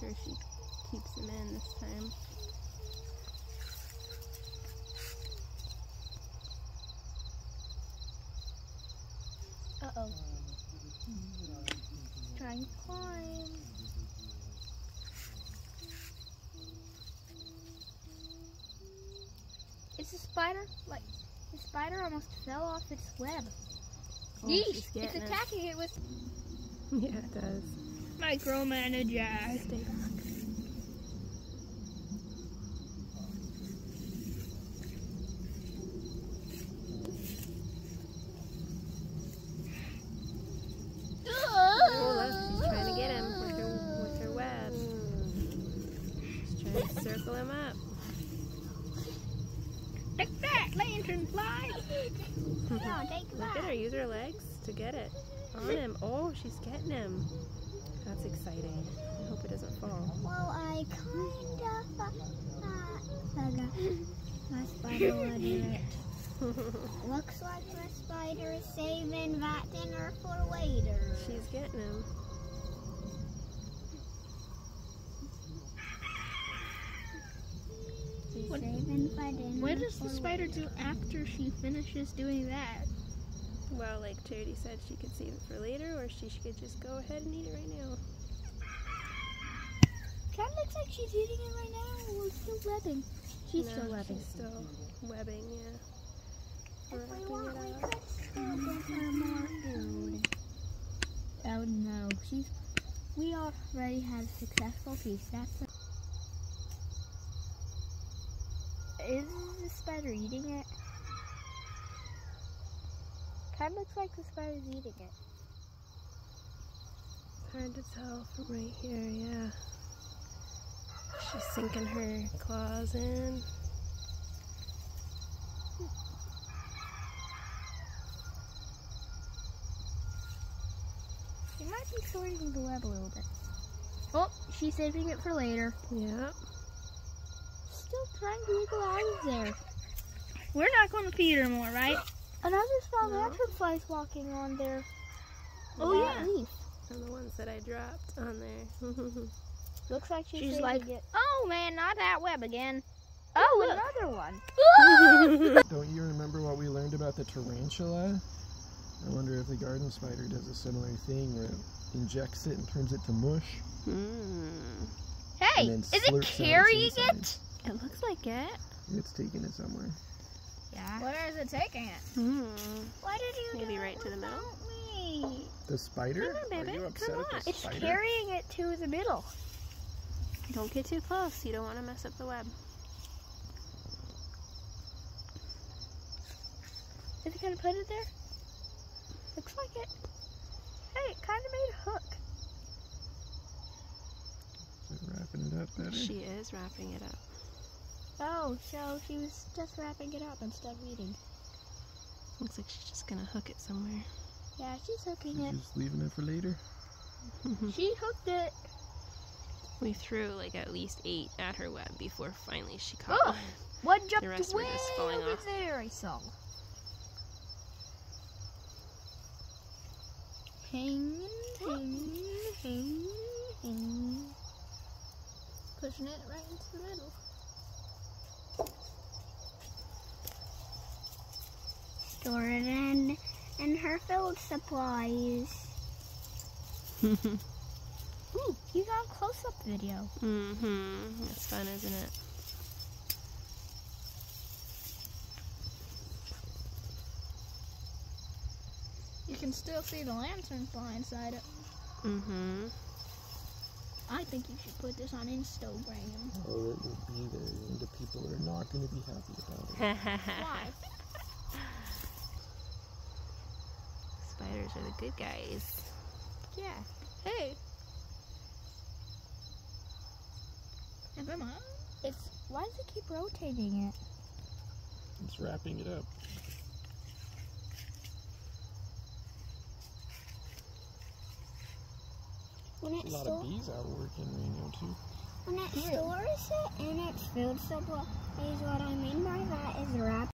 sure she keeps him in this time. Uh-oh. Trying to climb. It's a spider. Like, the spider almost fell off its web. Oh, Yeesh, it's getting it. attacking it with Yeah, it does. Back. Oh, look, she's trying to get him with her, web. She's trying to circle him up. Take that, lantern fly. no, take Look at her, use her legs to get it on him. Oh, she's getting him. That's exciting. I hope it doesn't fall. Well, I kind of uh, forgot. My spider will do it. Looks like my spider is saving that dinner for later. she's getting him. She's saving my dinner. What does the spider later. do after she finishes doing that? Well, like Charity said, she could save it for later, or she could just go ahead and eat it right now. Kind of looks like she's eating it right now. We're still webbing. She's No, still webbing. She's still webbing, yeah. If we want, we could still give her more food. Oh no, she's. We already had a successful piece. That's. A, is the spider eating it? Kind of looks like the spider's eating it. Hard to tell from right here, yeah. She's sinking her claws in. She might be sorting the web a little bit. Oh, she's saving it for later. Yep. Still trying to wiggle out of there. We're not going to feed her more, right? Another small No. lanternfly's walking on there. Oh, that yeah. leaf. And the ones that I dropped on there. Looks like she's, She's like, it. Oh man, not that web again. Oh, look. another one. Don't you remember what we learned about the tarantula? I wonder if the garden spider does a similar thing where it injects it and turns it to mush. Hmm. Hey, is it slurps out its carrying it? It looks like it. It's taking it somewhere. Yeah. Where is it taking it? Hmm. Why did you Maybe do right to the middle? me? The spider? Come on, baby, Are you upset come at on. the It's spider? carrying it to the middle. Don't get too close. You don't want to mess up the web. Is it gonna put it there? Looks like it. Hey, it kind of made a hook. Is it wrapping it up better? She is wrapping it up. Oh, so she was just wrapping it up instead of eating. Looks like she's just gonna hook it somewhere. Yeah, she's hooking She's it. just leaving it for later? She hooked it. we threw like at least eight at her web before finally she caught Oh. one. One jumped rest were way just falling over off. there, I saw. Hanging, hanging, hanging, hanging. Pushing it right into the middle. Store it in, in her field supplies. Ooh, you got a close-up video. mm-hmm. It's fun, isn't it? You can still see the lantern fly inside it. Mm-hmm. I think you should put this on Instagram. Oh, it will be there, and the people are not going to be happy about it. Why? Spiders are the good guys. Yeah. Hey. Never mind. It's why does it keep rotating it? It's wrapping it up. When it A lot of bees out working right now, too. when it stores it in its food supply is what I mean by that is wrap